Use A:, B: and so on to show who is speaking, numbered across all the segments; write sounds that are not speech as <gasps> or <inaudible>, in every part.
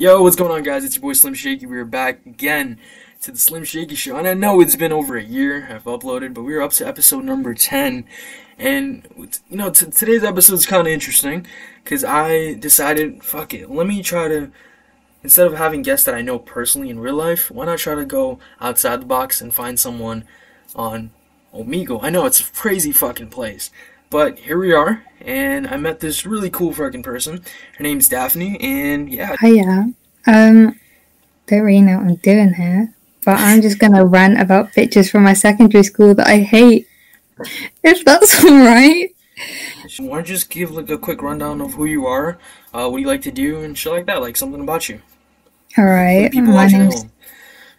A: Yo, what's going on, guys? It's your boy Slim Shakey. We're back again to the Slim Shakey Show. And I know it's been over a year I've uploaded, but we're up to episode number 10. And, you know, today's episode is kind of interesting because I decided, fuck it, let me try to, instead of having guests that I know personally in real life, why not try to go outside the box and find someone on Omegle? I know it's a crazy fucking place. But here we are, and I met this really cool fucking person. Her name's Daphne, and yeah.
B: Hiya. Um, don't really know what I'm doing here, but I'm just gonna <laughs> rant about pictures from my secondary school that I hate. If that's <laughs> alright.
A: Why don't you just give like a quick rundown of who you are, uh, what you like to do, and shit like that, like something about you.
B: Alright,
A: People
B: my name's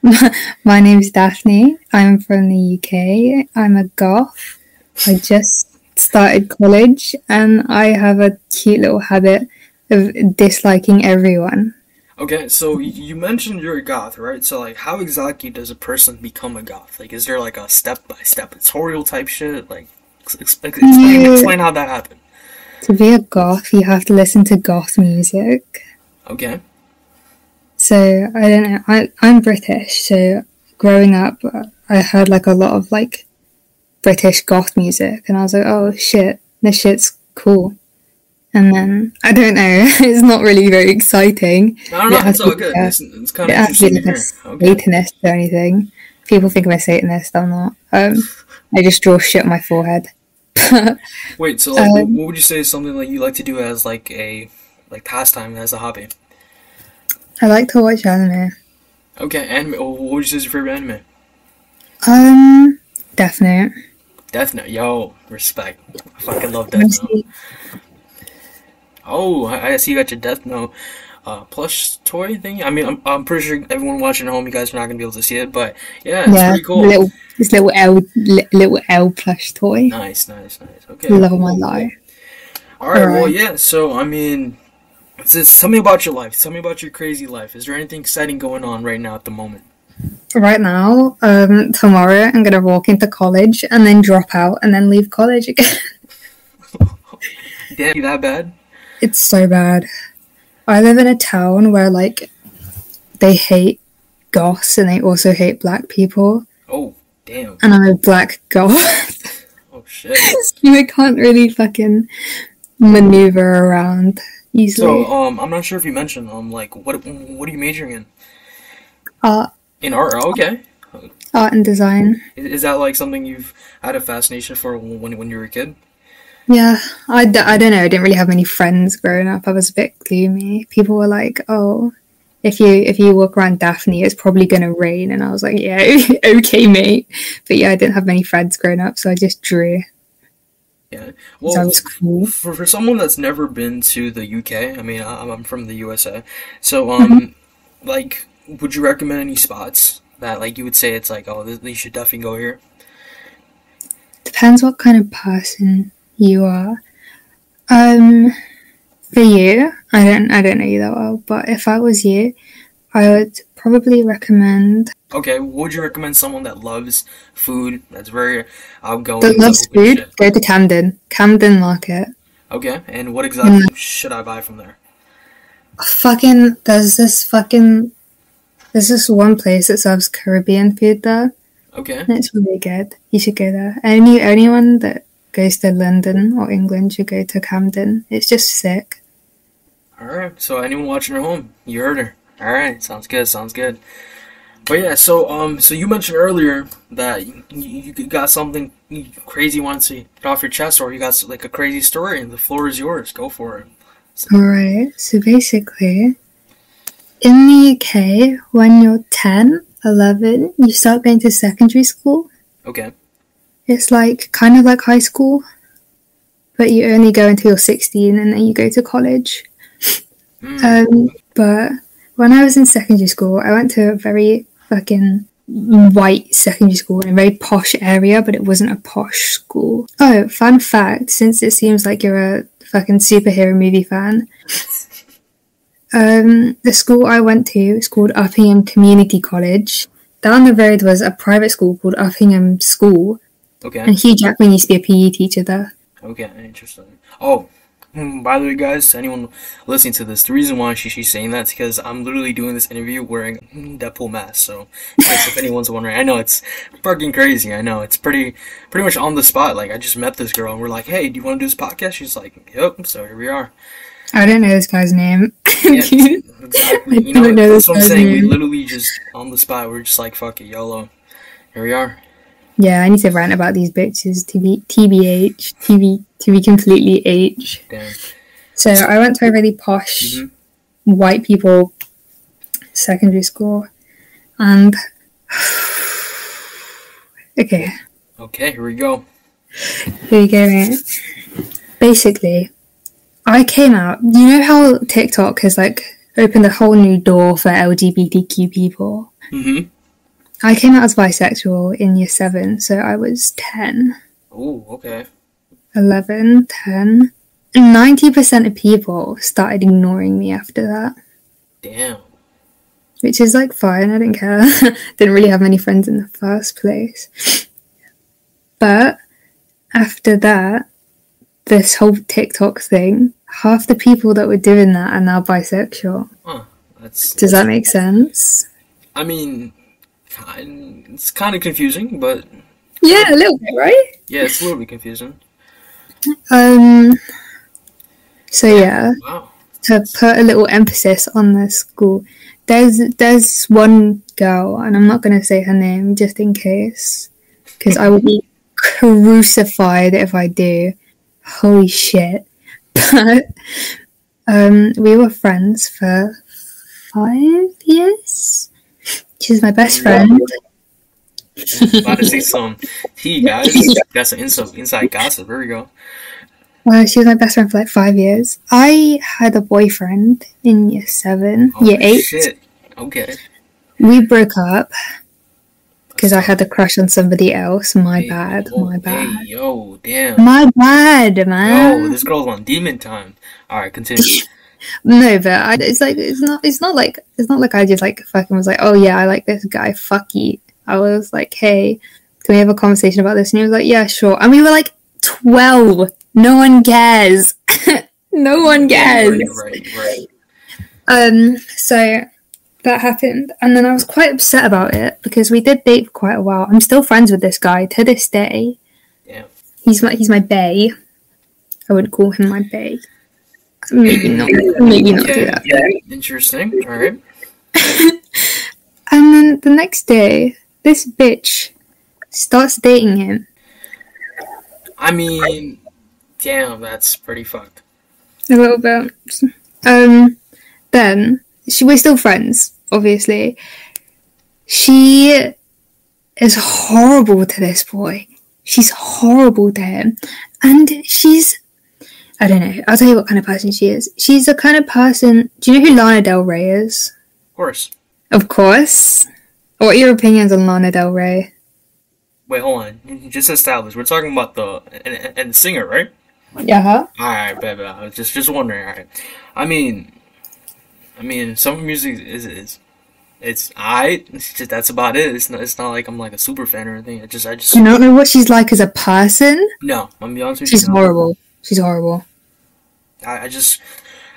B: <laughs> my name's Daphne. I'm from the UK. I'm a goth. I just started college and I have a cute little habit of disliking everyone.
A: Okay, so you mentioned you're a goth, right? So like, how exactly does a person become a goth? Like, is there like a step by step tutorial type shit? Like, ex- ex- explain,
B: Yeah.
A: explain how that happened.
B: To be a goth, you have to listen to goth music.
A: Okay.
B: So I don't know. I I'm British, so growing up, I heard like a lot of like British goth music, and I was like, oh shit, this shit's cool. And then I don't know, <laughs> it's not really very exciting.
A: I don't know.
B: It
A: It's all good.
B: uh,
A: It's, it's kind
B: It
A: of
B: has to be
A: interesting to
B: like a. Satanist or anything. People think I'm a Satanist. I'm not. Um, <laughs> I just draw shit on my forehead. <laughs>
A: Wait, so like, what-
B: Um,
A: what would you say is something like you like to do as like a like pastime as a hobby?
B: I like to watch anime.
A: Okay, anime. oh, What would you say is your favorite anime?
B: Um, Death Note.
A: Death Note. Yo, respect. I fucking love Death Note. Oh, I see you got your Death Note uh, plush toy thing. I mean, I'm, I'm pretty sure everyone watching at home, you guys are not gonna be able to see it, but yeah, it's
B: yeah,
A: pretty cool.
B: little this little L little L plush toy.
A: Nice, nice, nice. Okay.
B: Love of my
A: cool, cool.
B: life.
A: All right. Well, yeah. So, I mean, just tell me about your life. Tell me about your crazy life. Is there anything exciting going on right now at the moment?
B: Right now, um, tomorrow I'm gonna walk into college and then drop out and then leave college <laughs> again.
A: Damn, that bad?
B: it's so bad. I live in a town where like they hate goths and they also hate black people,
A: Oh, damn.
B: and I'm a black goth. <laughs>
A: Oh shit.
B: so I can't really fucking maneuver around easily.
A: So, um, I'm not sure if you mentioned, um, like, what what are you majoring in?
B: art,
A: In art. Oh, okay.
B: art and design.
A: Is, that like something you've had a fascination for when when you were a kid?
B: Yeah, I, d- I don't know. I didn't really have many friends growing up. I was a bit gloomy. People were like, "Oh, if you if you walk around Daphne, it's probably gonna rain," and I was like, "Yeah, <laughs> okay, mate." But yeah, I didn't have many friends growing up, so I just drew.
A: Yeah.
B: Well, Sounds cool.
A: for for someone that's never been to the UK, I mean, I, I'm from the USA, so um, like, would you recommend any spots that like you would say it's like, oh, you should definitely go here?
B: Depends what kind of person you are. Um, for you, I don't I don't know you that well, but if I was you, I would probably recommend
A: Okay, would you recommend someone that loves food, that's very outgoing,
B: that loves food.
A: shit?
B: Go to Camden, Camden Market.
A: Okay, and what exactly
B: Mm.
A: should I buy from there?
B: fucking there's this fucking there's this one place that serves Caribbean food there
A: Okay,
B: and it's really good. You should go there. Any anyone that goes to London or England should go to Camden. It's just sick.
A: all right. So anyone watching at home, you heard her. All right, sounds good. Sounds good. But yeah, so um, so you mentioned earlier that you, you got something crazy you to get off your chest, or you got like a crazy story, and the floor is yours. Go for it.
B: Alright, so basically in the UK when you're 10, 11, you start going to secondary school.
A: Okay.
B: It's like kind of like high school, but you only go until you're 16 and then you go to college.
A: Mm.
B: Um, but when I was in secondary school, I went to a very fucking white secondary school in a very posh area, but it wasn't a posh school. Oh, fun fact since it seems like you're a fucking superhero movie fan, um, the school I went to is called Uppingham Community College. Down the road was a private school called Uppingham School,
A: Okay.
B: and Hugh Jackman used to be a PE teacher there.
A: Okay. Interesting. Oh, Mm, By the way, guys, anyone listening to this, the reason why she, she's saying that is because I'm literally doing this interview wearing mm, Deadpool mask. So, if anyone's wondering, I know it's fucking crazy. I know it's pretty, pretty much on the spot. Like I just met this girl and we're like, "Hey, do you want to do this podcast?" She's like, "Yep." So here we are.
B: I don't know this guy's name. <laughs>
A: Yeah, exactly. You know,
B: know
A: that's what I'm saying. We
B: name.
A: literally just on the spot. We're just like, "Fuck it, YOLO." Here we are.
B: yeah, I need to rant about these bitches. TB, TBH, TB, to be completely H.
A: Damn.
B: So I went to a really posh
A: Mhm.
B: white people secondary school, and <sighs> okay,
A: Okay, here we go.
B: here we go. Mate. Basically, I came out. You know how TikTok has like opened a whole new door for LGBTQ people.
A: Mm-hmm.
B: I came out as bisexual in year seven, so I was 10,
A: Oh, okay.
B: 11, 10. 90% of people started ignoring me after that.
A: Damn.
B: which is like fine. I didn't care. <laughs> didn't really have many friends in the first place. But after that, this whole TikTok thing, half the people that were doing that are now bisexual.
A: That's.
B: Does that make sense?
A: I mean, kind, it's kind of confusing, but
B: Yeah, a little bit, right?
A: yeah, it's a little bit confusing.
B: Um. So yeah,
A: Wow.
B: to put a little emphasis on the school, there's there's one girl, and I'm not gonna say her name just in case, because I will be crucified if I do. Holy shit! But <laughs> um, we were friends for five years. She's my best friend.
A: About to say some tea, guys. That's an inside, inside gossip. Here we go.
B: Well, she was my best friend for like five years. I had a boyfriend in year seven,
A: Oh,
B: year eight.
A: Shit. Okay.
B: We broke up because I had a crush on somebody else. My
A: Hey,
B: bad.
A: oh,
B: My bad.
A: Hey, yo, damn.
B: My bad,
A: Yo,
B: man.
A: this girl's on demon time. All right, continue. <laughs>
B: No, but I, it's like it's not. It's not like it's not like I just like fucking was like, oh yeah, I like this guy. Fuck you. I was like, hey, can we have a conversation about this? And he was like, yeah, sure. And we were like twelve. No one cares. <laughs> no one cares.
A: Right, right, right.
B: Um, so that happened, and then I was quite upset about it because we did date for quite a while. I'm still friends with this guy to this day.
A: Damn.
B: He's my he's my bae. I would call him my bay. Maybe not. Maybe not do that.
A: Interesting. All right. <laughs>
B: And then the next day, this bitch starts dating him.
A: I mean, damn, that's pretty fucked.
B: a little bit. Um, then she we're still friends, obviously. She is horrible to this boy. She's horrible to him, and she's. I don't know. I'll tell you what kind of person she is. She's the kind of person. Do you know who Lana Del Rey is?
A: Of course.
B: Of course. What are your opinions on Lana Del Rey?
A: Wait, hold on. You Just established. We're talking about the and, and, and the singer, right?
B: Yeah. Huh?
A: All right, bet. I was just just wondering. All right. I mean, I mean, some music is is it's I. That's about it. It's not. It's not like I'm like a super fan or anything. I just I just
B: You don't know what she's like as a person?
A: no. I'm gonna be honest with
B: She's
A: you. no.
B: horrible. She's horrible.
A: I, I just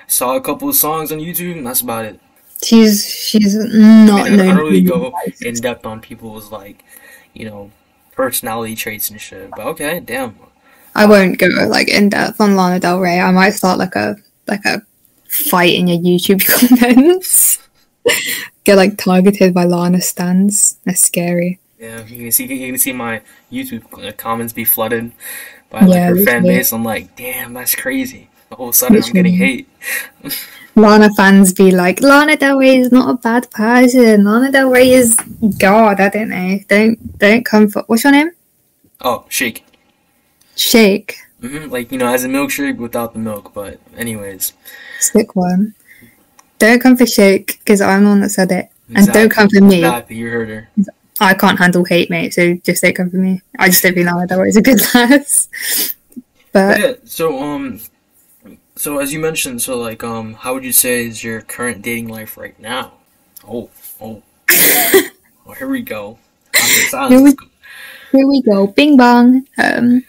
A: saw a couple of songs on YouTube and that's about it.
B: She's she's
A: I,
B: not
A: mean, I don't really go in depth on people's like, you know, personality traits and shit. But okay, damn.
B: I won't go like in depth on Lana Del Rey. I might start like a like a fight in your YouTube <laughs> comments. Get like targeted by Lana stands. That's scary.
A: Yeah, you can see you can see my YouTube uh, comments be flooded by like
B: Yeah,
A: her fan base. I'm like, damn, that's crazy. All of a sudden, I'm getting hate.
B: Lana fans be like, Lana Del Rey is not a bad person. Lana Del Rey is God. I don't know. Don't don't come for what's your name?
A: Oh, shake.
B: Shake.
A: hmm Like you know, as a milkshake without the milk. But anyways,
B: Stick one. Don't come for Shake because I'm the one that said it. And don't come for me.
A: Exactly, you heard her.
B: I can't handle hate, mate. So just don't come for me. I just don't think that Rey is a good <laughs> lass. But
A: yeah. So um, so as you mentioned, so like um, how would you say is your current dating life right now? Oh, oh. <laughs> oh here we go. <laughs>
B: Here we- here we go. Bing bong. Um,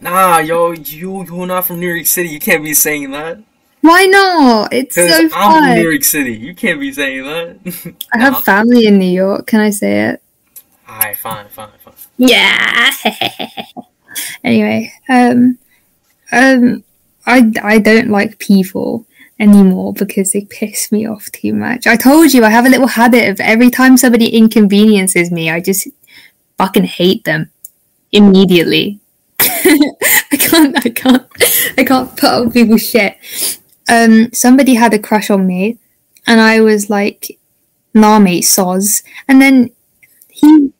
A: Nah, yo, you you're not from New York City. You can't be saying that.
B: Why not? It's so
A: I'm
B: fun.
A: from New York City. You can't be saying that.
B: I have family in New York. Can I say it?
A: Alright, fine, fine, fine.
B: Yeah. <laughs> anyway, um, um, I I don't like people anymore because they piss me off too much. I told you I have a little habit of every time somebody inconveniences me, I just fucking hate them immediately. <laughs> I can't, I can't, I can't put up with people's shit. Um, somebody had a crush on me, and I was like, "Nah, mate, soz," and then he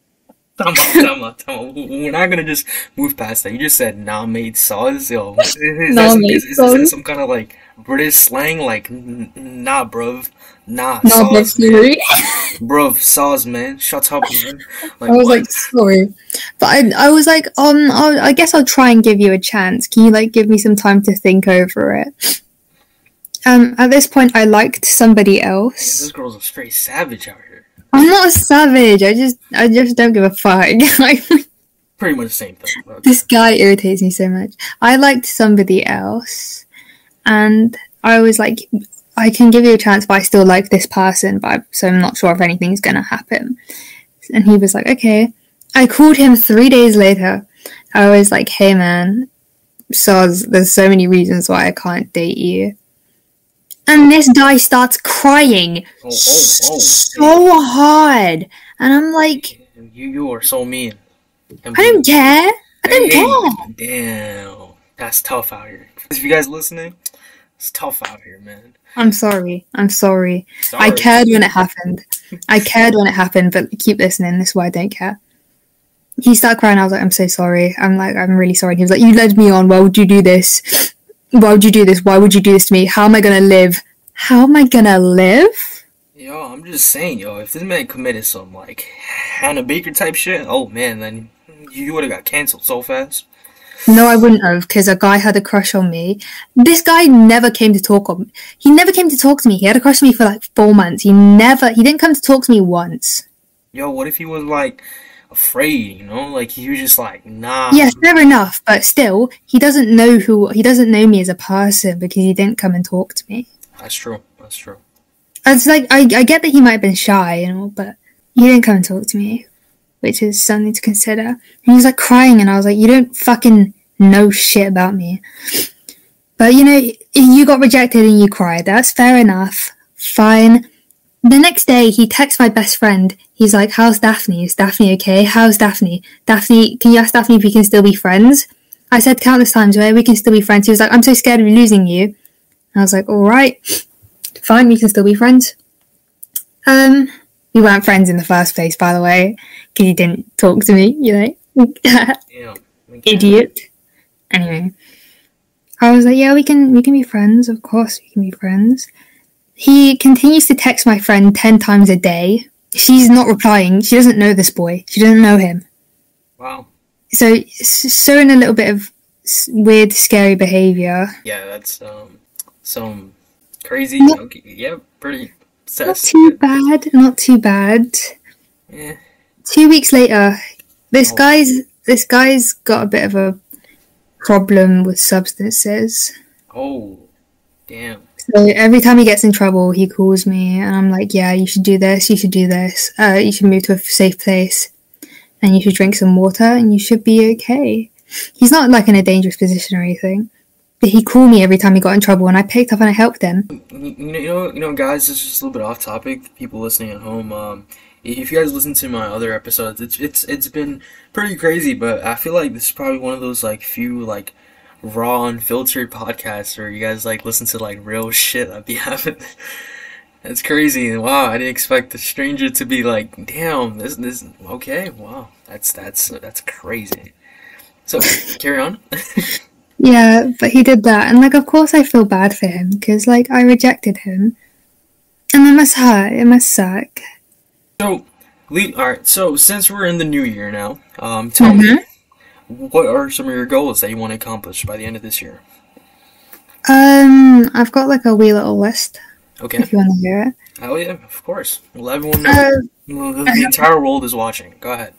A: Tama, Tama, Tama. We're not gonna just move past that. You just said nah made saws. Yo, <laughs> is, is,
B: Nah
A: that, some,
B: made
A: is, that some kind of like British slang? Like, nah, bruv. Nah,
B: Nah,
A: saws,
B: bless
A: Bruv, saws, <laughs> man. Shut up, man. <laughs> Like,
B: I was
A: what?
B: like, sorry. But I, I was like, um, I'll, I guess I'll try and give you a chance. Can you like give me some time to think over it? Um, at this point, I liked somebody else.
A: this girl's a straight savage out here.
B: I'm not a savage. I just, I just don't give a fuck. <laughs> Like,
A: Pretty much the same thing. but-
B: this guy irritates me so much. I liked somebody else, and I was like, I can give you a chance, but I still like this person, but I, so I'm not sure if anything's gonna happen. And he was like, okay. I called him three days later. I was like, hey man, Soz, there's so many reasons why I can't date you. And this guy starts crying
A: Oh, oh, oh.
B: so hard. And I'm like,
A: You, you are so mean.
B: I don't care. I don't care.
A: Damn, that's tough out here. If you guys listening, it's tough out here, man.
B: I'm sorry. I'm sorry. I cared when it happened. I cared when it happened, but keep listening. This is why I don't care. He started crying. I was like, I'm so sorry. I'm like, I'm really sorry. And he was like, You led me on. Why would you do this? Why would you do this? Why would you do this to me? How am I gonna live? How am I gonna live?
A: Yo, I'm just saying, yo, if this man committed some like Hannah Baker type shit, oh man, then you would have got canceled so fast.
B: No, I wouldn't have, because a guy had a crush on me. This guy never came to talk on. He never came to talk to me. He had a crush on me for like four months. He never. He didn't come to talk to me once.
A: Yo, what if he was like afraid, you know? Like he was just like, nah.
B: Yes, fair enough, but still, he doesn't know who he doesn't know me as a person because he didn't come and talk to me.
A: That's true. That's true.
B: It's like I, I get that he might have been shy and all, but he didn't come and talk to me, which is something to consider. And he was like crying, and I was like, "You don't fucking know shit about me." But you know, you got rejected and you cried. That's fair enough. Fine. The next day, he texts my best friend. He's like, "How's Daphne? Is Daphne okay? How's Daphne? Daphne, can you ask Daphne if we can still be friends?" I said countless times, "Where we can still be friends." He was like, "I'm so scared of losing you." I was like, "All right." fine, we can still be friends. Um, we weren't friends in the first place, by the way, because he didn't talk to me, you know.
A: Like, <laughs>
B: Idiot. Anyway, I was like, yeah, we can, we can be friends. Of course, we can be friends. He continues to text my friend ten times a day. She's not replying. She doesn't know this boy. She doesn't know him.
A: Wow.
B: So, showing a little bit of weird, scary behavior.
A: Yeah, that's um some crazy.
B: No.
A: Okay, yeah, pretty.
B: Not too bad. Not too bad.
A: yeah.
B: two weeks later, this
A: Oh.
B: guy's this guy's got a bit of a problem with substances.
A: Oh, damn.
B: So every time he gets in trouble, he calls me, and I'm like, "Yeah, you should do this. You should do this. Uh, you should move to a safe place, and you should drink some water, and you should be okay." He's not like in a dangerous position or anything, but he called me every time he got in trouble, and I picked up and I helped him.
A: You know, you know, you know, guys. This is just a little bit off topic. People listening at home, um, if you guys listen to my other episodes, it's it's it's been pretty crazy. But I feel like this is probably one of those like few like raw, unfiltered podcasts where you guys like listen to like real shit that be happening. That's crazy. Wow, I didn't expect the stranger to be like, "Damn, this this okay." Wow, that's that's that's crazy. So <laughs> carry on. <laughs>
B: Yeah, but he did that, and like, of course, I feel bad for him because like I rejected him, and it must hurt. It must suck.
A: So. All right. So, since we're in the new year now, um, tell me, what are some of your goals that you want to accomplish by the end of this year?
B: Um, I've got like a wee little list
A: Okay.
B: if you want to hear it.
A: Oh yeah, of course. Well, everyone know.
B: Uh,
A: the, the entire world is watching. Go ahead.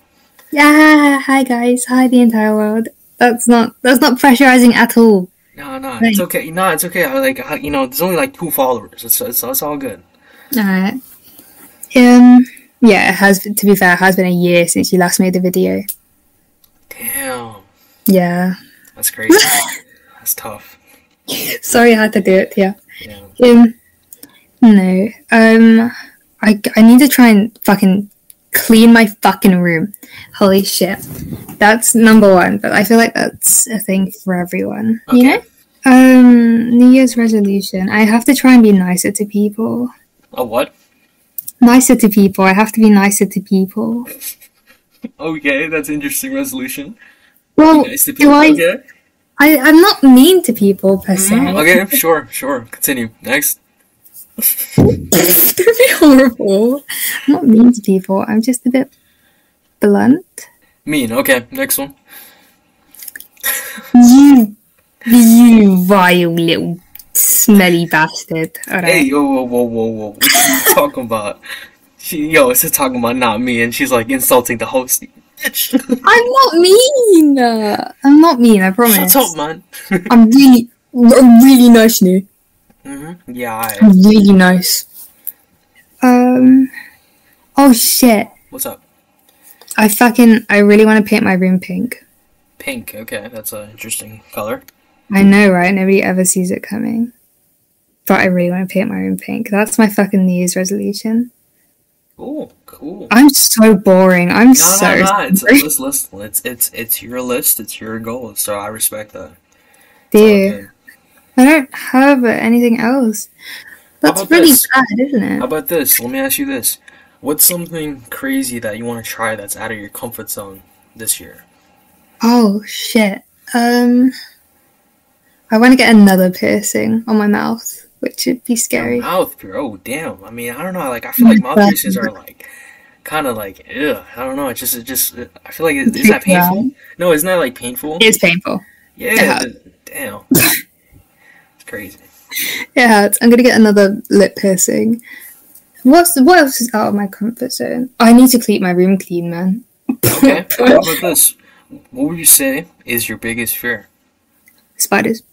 B: yeah, hi guys, hi the entire world. That's not that's not pressurizing at all.
A: No, no,
B: Right.
A: it's okay. No, it's okay. I like I- you know, there's only like two followers. It's it's, it's all good.
B: Alright. Um yeah, it has to be fair, it has been a year since you last made the video.
A: Damn,
B: Yeah.
A: that's crazy. <laughs> that's tough.
B: Sorry I had to do it, yeah.
A: Yeah.
B: Um no. Um I I need to try and fucking clean my fucking room. Holy shit. That's number one, but I feel like that's a thing for everyone. You know?
A: Okay.
B: Um New Year's resolution. I have to try and be nicer to people.
A: A what?
B: Nicer to people. I have to be nicer to people.
A: Okay, that's interesting resolution.
B: Well,
A: Nice
B: do. I,
A: Okay.
B: I, I'm not mean to people per se.
A: Mhm, Okay, sure, sure. Continue. Next. <laughs>
B: Don't be horrible. I'm not mean to people. I'm just a bit blunt.
A: Mean. Okay, next one.
B: You, <laughs> you vile little smelly bastard. Alright.
A: Hey, yo, whoa, whoa, whoa, whoa. What are you talking about? She, yo, it's talking about not me, and she's like insulting the host. Bitch. <laughs>
B: I'm not mean. I'm not mean. I promise.
A: Shut up, man. <laughs>
B: I'm really, I'm really nice now.
A: hmm Yeah, I,
B: I'm really nice. Um. Oh shit!
A: what's up?
B: I fucking, I really want to paint my room pink.
A: Pink. Okay, that's an interesting color.
B: I know, right? Nobody ever sees it coming. But I really want to paint my room pink. That's my fucking New Year's resolution.
A: Cool, cool.
B: I'm so boring. I'm
A: No,
B: so.
A: no, no. It's, it's, listen, it's it's it's your list. It's your goal. So I respect that.
B: Dude. I don't have anything else. That's really
A: this?
B: bad, isn't it?
A: How about this? Let me ask you this: What's something crazy that you want to try that's out of your comfort zone this year?
B: Oh shit. Um, I want to get another piercing on my mouth, which would be
A: Your
B: scary.
A: mouth, bro. Oh, damn. I mean, I don't know. Like, I feel like mouth
B: Yeah.
A: piercings are like kind of like, ugh. I don't know. It's just, it just. Uh, I feel like it, isn't that painful? No, isn't that like painful?
B: It's painful.
A: Yeah. Damn. <laughs> it's crazy.
B: Yeah, it's- I'm gonna get another lip piercing. What's what else is out of my comfort zone? I need to keep my room clean, man.
A: Okay. How <laughs> about this? What would you say is your biggest fear?
B: Spiders.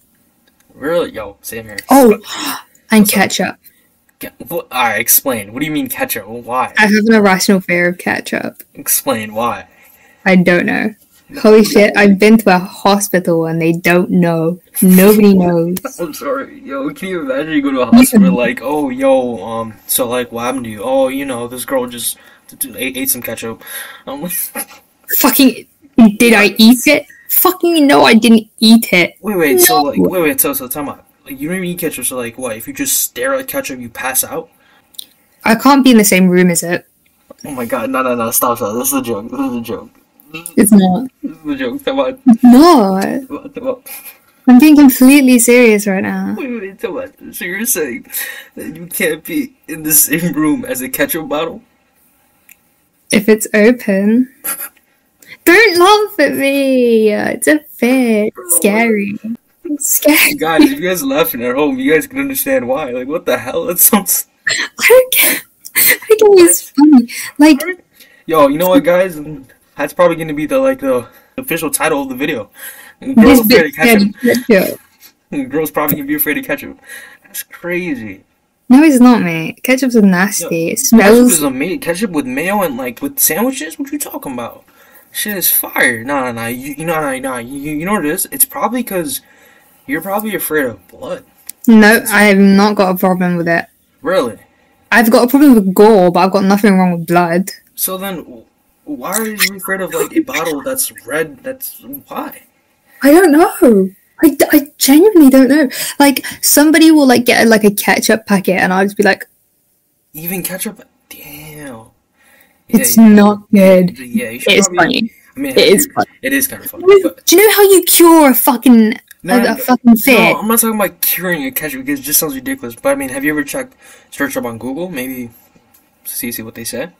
A: Really? Yo, same here.
B: Oh, <gasps> and
A: What's up?
B: ketchup.
A: All right, explain. What do you mean ketchup? Why?
B: I have an irrational fear of ketchup.
A: Explain why.
B: I don't know. Holy shit, I've been to a hospital and they don't know. Nobody <laughs> knows.
A: I'm sorry, yo. Can you imagine you go to a hospital <laughs> like, oh, yo, um, so like, what happened to you? Oh, you know, this girl just ate, ate some ketchup. Um, <laughs>
B: Fucking, did I eat it? Fucking no, I didn't eat it.
A: wait. Wait, so
B: No.
A: like, wait, wait. So, so, time out. Like, you don't even eat ketchup. So like, what? If you just stare at ketchup, you pass out?
B: I can't be in the same room as it.
A: Oh my god! No, no, no! Stop, stop! This is a joke. This is a joke.
B: It's not.
A: This is a joke. Come on,
B: No,
A: come on, come on.
B: I'm being completely serious right now.
A: Wait, wait, wait, come on. So you're saying that you can't be in the same room as a ketchup bottle?
B: If it's open. <laughs> Don't laugh at me. It's a bit scary. It's scary. <laughs>
A: Guys, if you guys are laughing at home, you guys can understand why. Like, what the hell? That sounds. <laughs>
B: I don't get. I think it's funny. Like,
A: Yo, you know what, guys? That's probably gonna be the like the official title of the video. Girls afraid of ketchup.
B: ketchup.
A: Girls probably gonna be afraid of ketchup. That's crazy.
B: No, it's not, mate. Ketchup's nasty. It
A: Ketchup
B: smells.
A: is amazing. Ketchup with mayo and like with sandwiches. What you talking about? Shit is fire. Nah, nah, nah. You, know, nah, nah. You, you know what it is? It's probably because you're probably afraid of blood.
B: No, I've not got a problem with it.
A: Really?
B: I've got a problem with gore, but I've got nothing wrong with blood.
A: So then, why are you afraid of like a bottle that's red? That's why.
B: I don't know. I, I genuinely don't know. Like somebody will like get like a ketchup packet, and I'll just be like,
A: Even ketchup?
B: "It's
A: yeah,
B: not good."
A: yeah,
B: It's
A: probably.
B: funny.
A: I mean,
B: It is funny.
A: It is kind of funny.
B: Do
A: But
B: you know how you cure a fucking
A: No,
B: a, a fucking fit?
A: no, I'm not talking about curing a ketchup because it just sounds ridiculous. But I mean, have you ever checked search up on Google? Maybe see see what they say.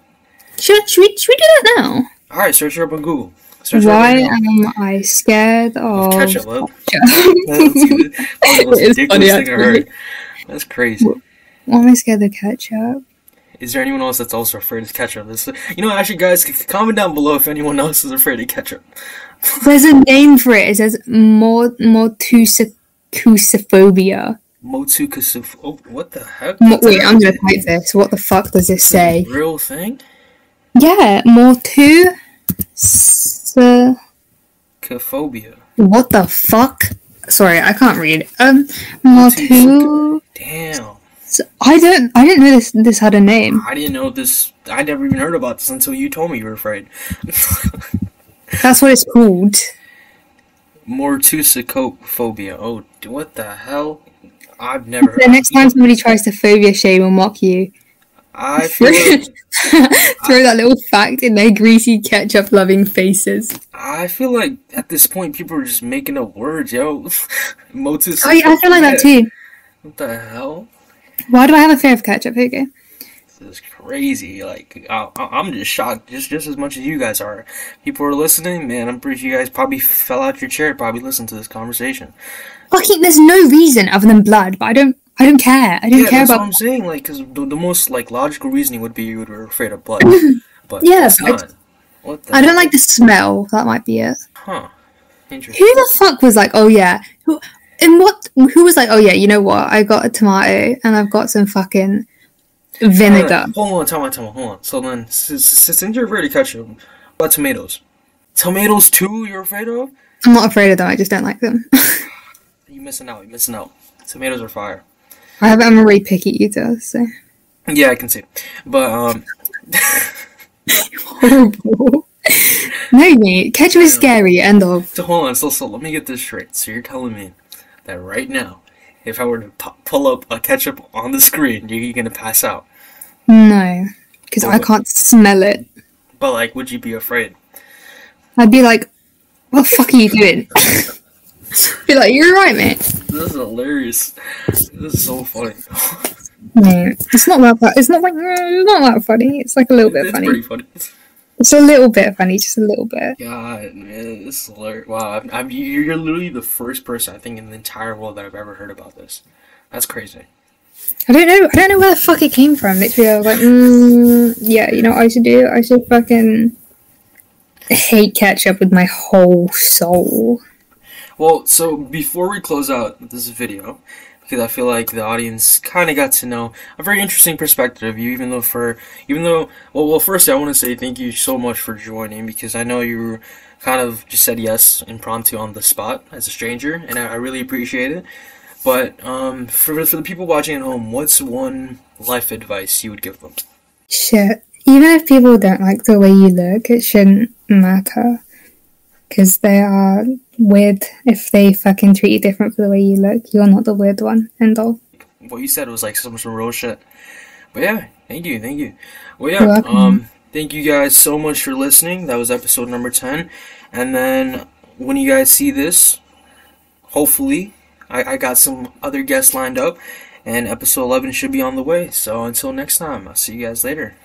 B: Should, should, we, should we do that now?
A: All right, search up on Google. Search
B: Why
A: on
B: am I scared of
A: ketchup?
B: Ketchup? <laughs>
A: that's the most <laughs>
B: It is
A: ridiculous
B: funny,
A: thing I heard. That's crazy.
B: Why am I scared of ketchup?
A: Is there anyone else that's also afraid of ketchup? This, you know, actually, guys, comment down below if anyone else is afraid of ketchup. <laughs>
B: There's a name for it. It says mor- mortuusequusphobia.
A: Motukasuf. Oh, what the heck?
B: Mo- wait, I'm gonna type this. What the fuck does this say?
A: real thing.
B: Yeah, mortu. What the fuck? Sorry, I can't read. Um, mortu.
A: Damn.
B: I don't. I didn't know this. This had a name.
A: I didn't know this. I never even heard about this until you told me you were afraid. <laughs>
B: That's what it's called.
A: Mortuusequusphobia. Oh, what the hell? I've never.
B: The next time somebody tries to phobia shame or mock you,
A: I <laughs> feel like, <laughs>
B: throw that little fact in their greasy ketchup loving faces.
A: I feel like at this point people are just making up words, yo. Motus.
B: I, I feel like that too.
A: What the hell?
B: Why do I have a fear of ketchup? Go.
A: This is crazy. Like I, I'm just shocked, just just as much as you guys are. People are listening, man. I'm pretty sure you guys probably fell out your chair, probably listened to this conversation.
B: Fucking, there's no reason other than blood, but I don't. I don't care. I don't
A: Yeah,
B: care
A: that's what. I'm saying. Like, because the, the most like logical reasoning would be you were afraid of blood, <laughs> but
B: Yeah,
A: it's. What the?
B: I don't like the smell. That might be it.
A: Huh? Interesting.
B: Who the fuck was like, oh yeah, who, and what? Who was like, oh yeah, you know what? I got a tomato and I've got some fucking vinegar.
A: Hold on, tell me, tell me, hold on. So then, since you're afraid of ketchup, what tomatoes? Tomatoes too? You're afraid of?
B: I'm not afraid of them. I just don't like them. <laughs>
A: You're missing out? You're missing out? Tomatoes are fire.
B: I have, I'm a really picky eater, so
A: Yeah, I can see. But um, <laughs>
B: horrible. no, mate, ketchup is scary. End of.
A: so hold on. So so let me get this straight. So you're telling me that right now, if I were to pu- pull up a ketchup on the screen, you're gonna pass out.
B: No, because I can't smell it.
A: But like, would you be afraid?
B: I'd be like, "What the fuck are you doing?" <laughs> be like, "You're right, mate."
A: This is hilarious. This is so funny. <laughs>
B: No, it's not that. It's not like it's not that funny. It's like a little bit
A: it's
B: funny.
A: pretty funny.
B: It's a little bit funny, just a little bit.
A: God, man, this is hilarious. Wow, I'm, you're literally the first person I think in the entire world that I've ever heard about this. That's crazy.
B: I don't know. I don't know where the fuck it came from. Literally, I was like, mm, "Yeah, you know what I should do? I should fucking hate ketchup with my whole soul."
A: Well, so before we close out this video, because I feel like the audience kind of got to know a very interesting perspective of you, even though for even though well, well, first I want to say thank you so much for joining because I know you kind of just said yes impromptu on the spot as a stranger, and I, I really appreciate it. But um, for for the people watching at home, what's one life advice you would give them?
B: Shit. Even if people don't like the way you look, it shouldn't matter. Because they are weird if they fucking treat you different for the way you look. You're not the weird one. End all.
A: what you said was like some some real shit. But yeah, thank you, thank you. Well, yeah, um, thank you guys so much for listening. That was episode number ten, and then when you guys see this, hopefully, I, I got some other guests lined up, and episode eleven should be on the way. So until next time, I'll see you guys later.